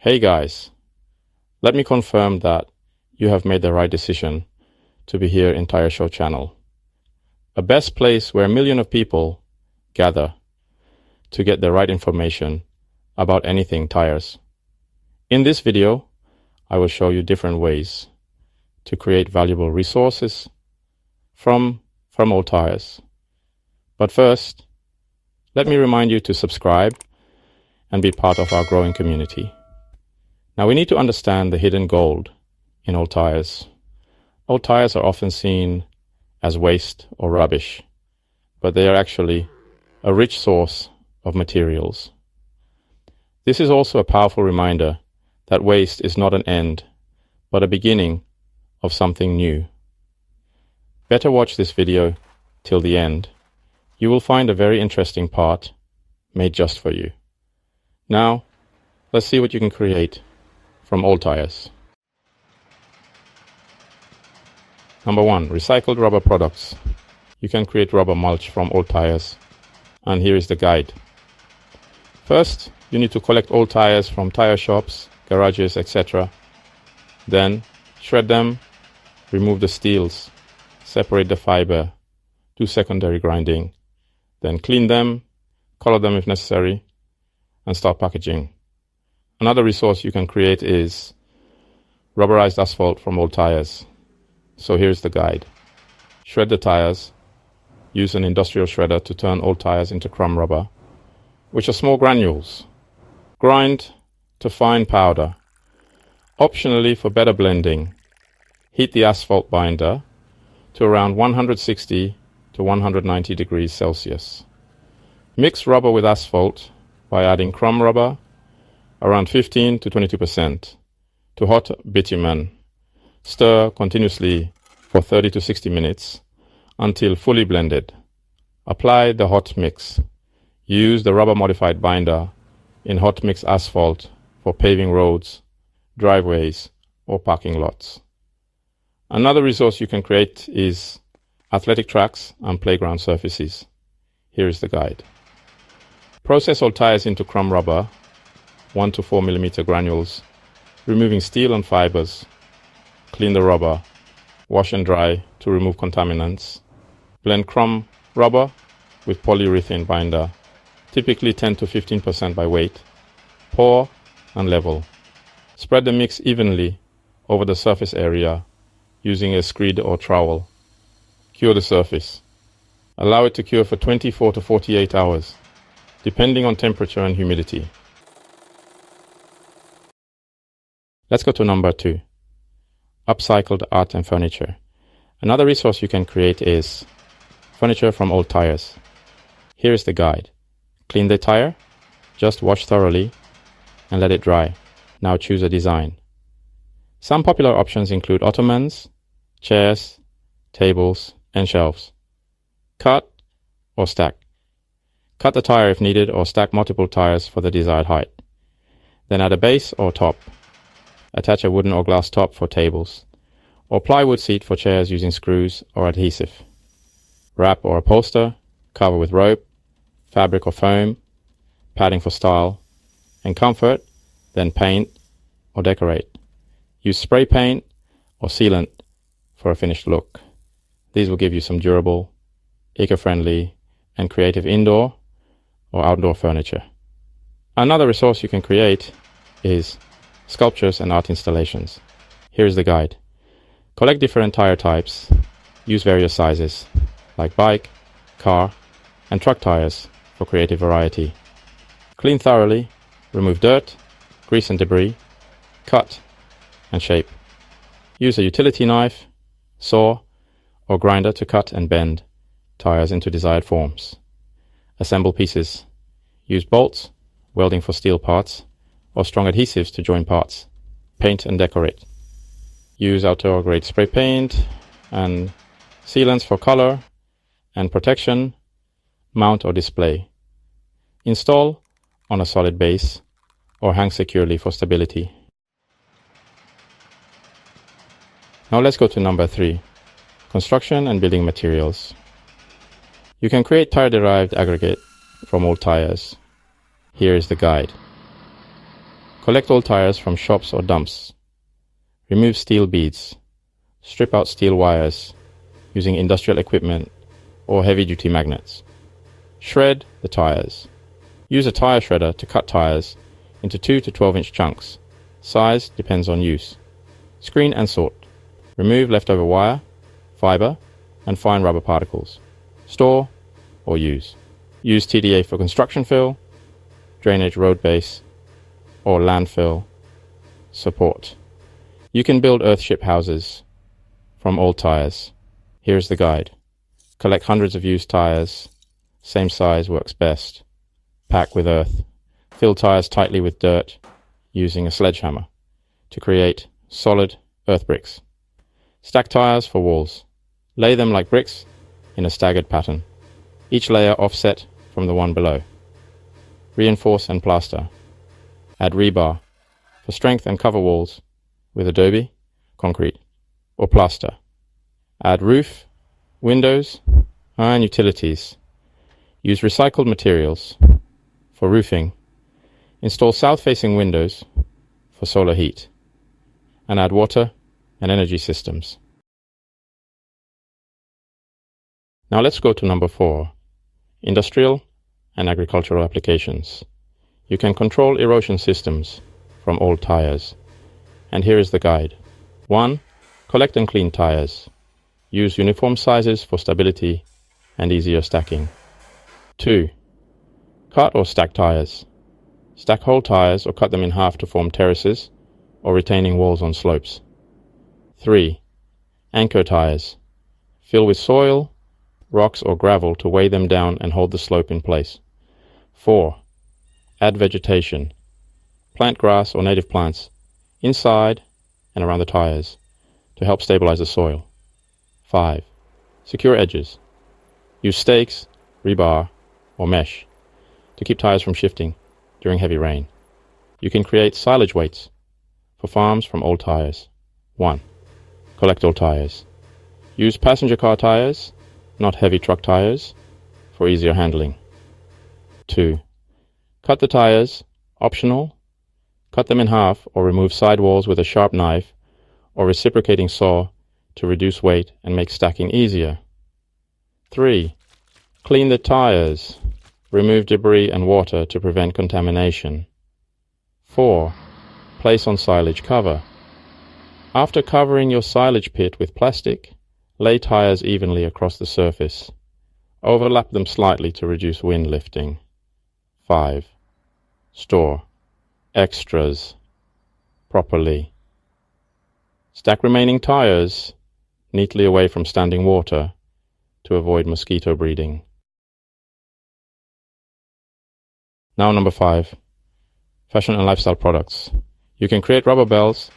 Hey guys, let me confirm that you have made the right decision to be here in TireSho channel. A best place where a million of people gather to get the right information about anything tires. In this video, I will show you different ways to create valuable resources from, from old tires. But first, let me remind you to subscribe and be part of our growing community. Now we need to understand the hidden gold in old tires. Old tires are often seen as waste or rubbish, but they are actually a rich source of materials. This is also a powerful reminder that waste is not an end, but a beginning of something new. Better watch this video till the end. You will find a very interesting part made just for you. Now, let's see what you can create from old tires. Number one, recycled rubber products. You can create rubber mulch from old tires. And here is the guide. First, you need to collect old tires from tire shops, garages, etc. Then, shred them, remove the steels, separate the fiber, do secondary grinding, then clean them, color them if necessary, and start packaging. Another resource you can create is rubberized asphalt from old tires. So here's the guide. Shred the tires. Use an industrial shredder to turn old tires into crumb rubber, which are small granules. Grind to fine powder. Optionally, for better blending, heat the asphalt binder to around 160 to 190 degrees Celsius. Mix rubber with asphalt by adding crumb rubber around 15 to 22% to hot bitumen. Stir continuously for 30 to 60 minutes until fully blended. Apply the hot mix. Use the rubber modified binder in hot mix asphalt for paving roads, driveways, or parking lots. Another resource you can create is athletic tracks and playground surfaces. Here is the guide. Process all tires into crumb rubber 1 to 4 millimeter granules, removing steel and fibers. Clean the rubber. Wash and dry to remove contaminants. Blend crumb rubber with polyurethane binder, typically 10 to 15% by weight. Pour and level. Spread the mix evenly over the surface area using a screed or trowel. Cure the surface. Allow it to cure for 24 to 48 hours, depending on temperature and humidity. Let's go to number two. Upcycled art and furniture. Another resource you can create is furniture from old tires. Here is the guide. Clean the tire, just wash thoroughly, and let it dry. Now choose a design. Some popular options include ottomans, chairs, tables, and shelves. Cut or stack. Cut the tire if needed or stack multiple tires for the desired height. Then add a base or top. Attach a wooden or glass top for tables, or plywood seat for chairs using screws or adhesive. Wrap or upholster, cover with rope, fabric or foam, padding for style, and comfort, then paint or decorate. Use spray paint or sealant for a finished look. These will give you some durable, eco-friendly, and creative indoor or outdoor furniture. Another resource you can create is sculptures, and art installations. Here's the guide. Collect different tire types. Use various sizes, like bike, car, and truck tires for creative variety. Clean thoroughly, remove dirt, grease and debris, cut, and shape. Use a utility knife, saw, or grinder to cut and bend tires into desired forms. Assemble pieces. Use bolts, welding for steel parts, or strong adhesives to join parts. Paint and decorate. Use outdoor grade spray paint and sealants for color and protection. Mount or display. Install on a solid base or hang securely for stability. Now let's go to number three, construction and building materials. You can create tire-derived aggregate from old tires. Here is the guide. Collect old tires from shops or dumps. Remove steel beads. Strip out steel wires using industrial equipment or heavy duty magnets. Shred the tires. Use a tire shredder to cut tires into 2 to 12 inch chunks. Size depends on use. Screen and sort. Remove leftover wire, fiber, and fine rubber particles. Store or use. Use TDA for construction fill, drainage road base, or landfill support. You can build earthship houses from old tires. Here's the guide. Collect hundreds of used tires. Same size works best. Pack with earth. Fill tires tightly with dirt using a sledgehammer to create solid earth bricks. Stack tires for walls. Lay them like bricks in a staggered pattern, each layer offset from the one below. Reinforce and plaster. Add rebar for strength and cover walls with adobe, concrete, or plaster. Add roof, windows, and utilities. Use recycled materials for roofing. Install south-facing windows for solar heat. And add water and energy systems. Now let's go to number four, industrial and agricultural applications. You can control erosion systems from old tires. And here is the guide. 1. Collect and clean tires. Use uniform sizes for stability and easier stacking. 2. Cut or stack tires. Stack whole tires or cut them in half to form terraces or retaining walls on slopes. 3. Anchor tires. Fill with soil, rocks or gravel to weigh them down and hold the slope in place. 4. Add vegetation. Plant grass or native plants inside and around the tires to help stabilize the soil. 5. Secure edges. Use stakes, rebar, or mesh to keep tires from shifting during heavy rain. You can create silage weights for farms from old tires. 1. Collect old tires. Use passenger car tires, not heavy truck tires, for easier handling. 2. Cut the tires, optional. Cut them in half or remove sidewalls with a sharp knife or reciprocating saw to reduce weight and make stacking easier. 3. Clean the tires. Remove debris and water to prevent contamination. 4. Place on silage cover. After covering your silage pit with plastic, lay tires evenly across the surface. Overlap them slightly to reduce wind lifting. 5. Store extras properly. Stack remaining tires neatly away from standing water to avoid mosquito breeding. Now number 5. Fashion and lifestyle products. You can create rubber bells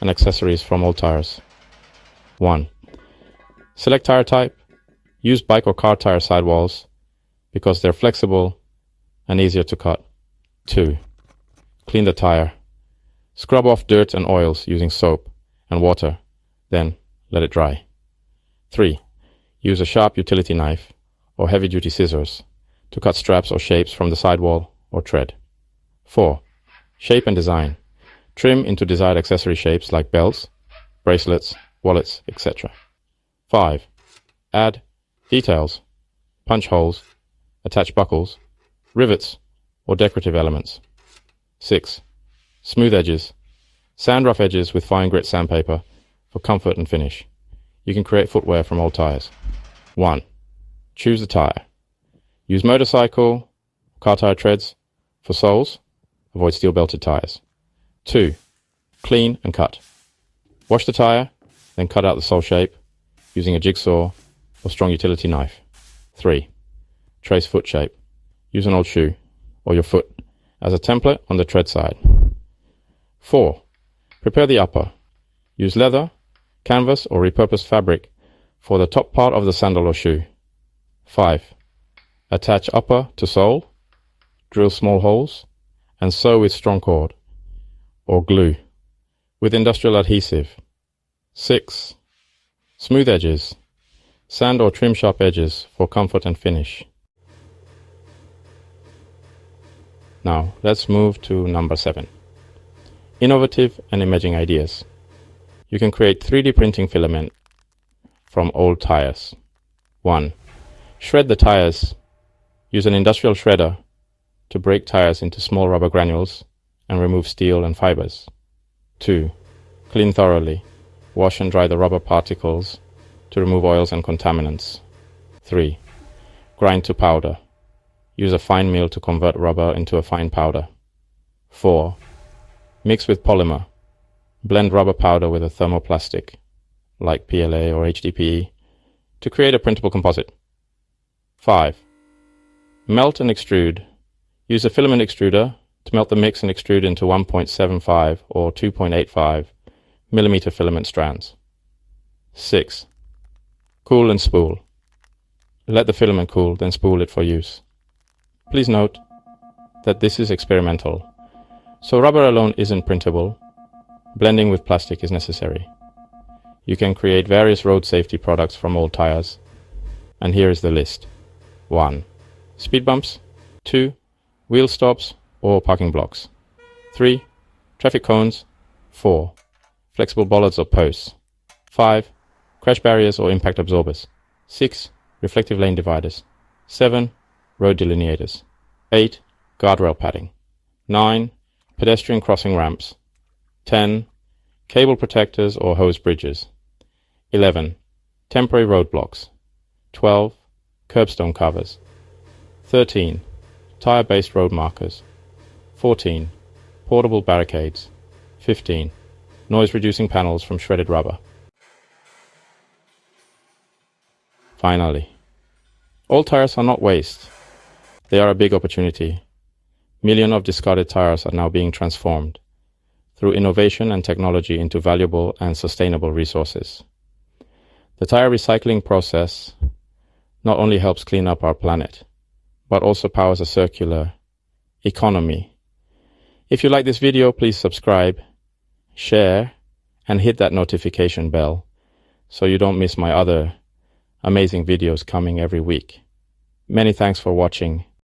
and accessories from old tires. 1. Select tire type. Use bike or car tire sidewalls because they're flexible and easier to cut. 2. Clean the tire. Scrub off dirt and oils using soap and water, then let it dry. 3. Use a sharp utility knife or heavy duty scissors to cut straps or shapes from the sidewall or tread. 4. Shape and design. Trim into desired accessory shapes like belts, bracelets, wallets, etc. 5. Add details, punch holes, attach buckles, rivets, or decorative elements. 6. Smooth edges. Sand rough edges with fine grit sandpaper for comfort and finish. You can create footwear from old tires. 1. Choose the tire. Use motorcycle, car tire treads for soles. Avoid steel belted tires. 2. Clean and cut. Wash the tire, then cut out the sole shape using a jigsaw or strong utility knife. 3. Trace foot shape. Use an old shoe or your foot as a template on the tread side. 4. Prepare the upper. Use leather, canvas or repurposed fabric for the top part of the sandal or shoe. 5. Attach upper to sole, drill small holes, and sew with strong cord or glue with industrial adhesive. 6. Smooth edges. Sand or trim sharp edges for comfort and finish. Now let's move to number 7. Innovative and emerging ideas. You can create 3D printing filament from old tires. 1. Shred the tires. Use an industrial shredder to break tires into small rubber granules and remove steel and fibers. 2. Clean thoroughly. Wash and dry the rubber particles to remove oils and contaminants. 3. Grind to powder. Use a fine mill to convert rubber into a fine powder. 4. Mix with polymer. Blend rubber powder with a thermoplastic, like PLA or HDPE, to create a printable composite. 5. Melt and extrude. Use a filament extruder to melt the mix and extrude into 1.75 or 2.85 millimeter filament strands. 6. Cool and spool. Let the filament cool, then spool it for use. Please note that this is experimental, so rubber alone isn't printable. Blending with plastic is necessary. You can create various road safety products from old tires, and here is the list. 1. Speed bumps. 2. Wheel stops or parking blocks. 3. Traffic cones. 4. Flexible bollards or posts. 5 crash barriers or impact absorbers. 6. Reflective lane dividers. 7. Road delineators. 8. Guardrail padding. 9. Pedestrian crossing ramps. 10. Cable protectors or hose bridges. 11. Temporary roadblocks. 12. Curbstone covers. 13. Tire based road markers. 14. Portable barricades. 15. Noise reducing panels from shredded rubber. Finally, all tires are not waste. They are a big opportunity. Millions of discarded tires are now being transformed through innovation and technology into valuable and sustainable resources. The tire recycling process not only helps clean up our planet, but also powers a circular economy. If you like this video, please subscribe, share, and hit that notification bell so you don't miss my other amazing videos coming every week. Many thanks for watching